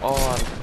Oh, I'm